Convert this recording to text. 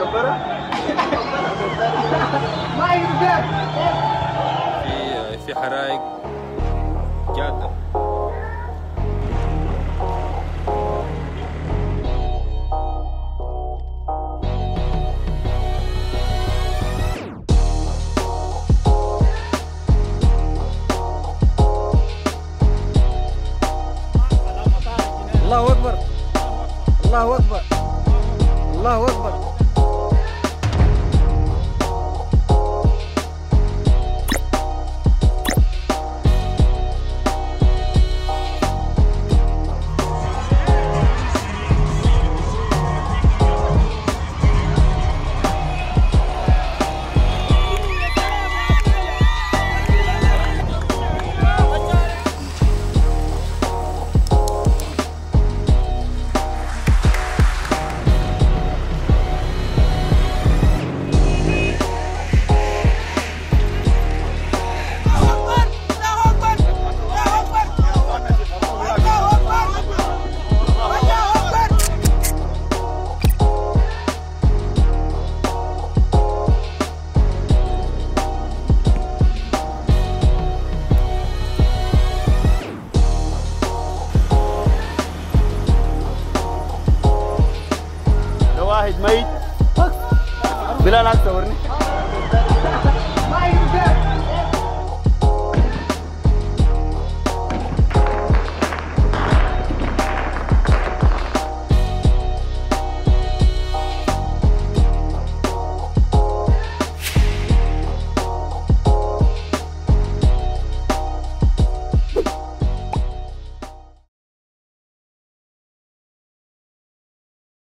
في في حرائق جادة. الله أكبر. الله أكبر. الله أكبر. ميت. بلال عاد صورني